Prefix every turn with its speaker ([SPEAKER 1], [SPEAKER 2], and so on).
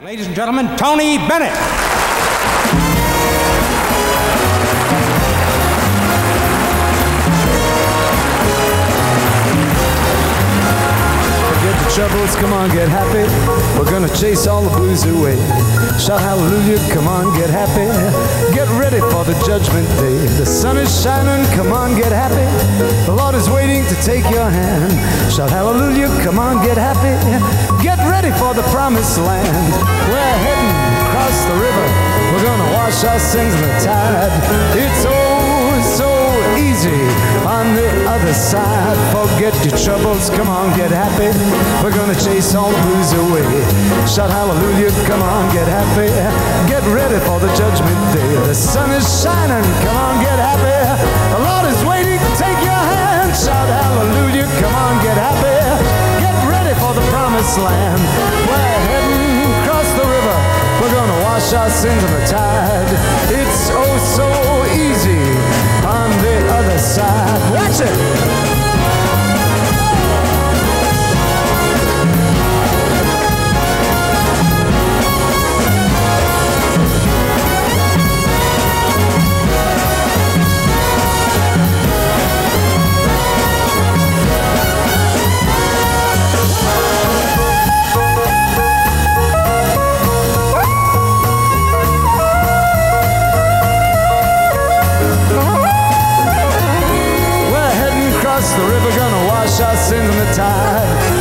[SPEAKER 1] Ladies and gentlemen, Tony Bennett.
[SPEAKER 2] The troubles, come on, get happy. We're gonna chase all the blues away. Shout hallelujah, come on, get happy. Get ready for the judgment day. The sun is shining, come on, get happy. The Lord is waiting to take your hand. Shout hallelujah, come on, get happy. Get ready for the promised land. We're heading across the river. We're gonna wash our sins in the tide. It's oh so easy on the other side. Forget your troubles, come on, get happy. We're gonna chase all the blues away. Shout hallelujah, come on, get happy. Get ready for the judgment day. The sun is shining, come on, land. We're heading across the river. We're gonna wash our sins in the tide. It's oh so easy river gonna wash our sins in the tide.